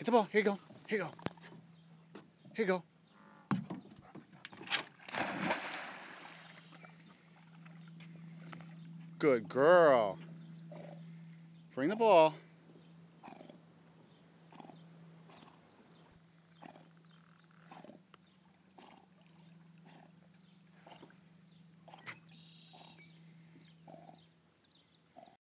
Get the ball. Here you go. Here you go. Here you go. Good girl. Bring the ball.